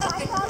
Okay.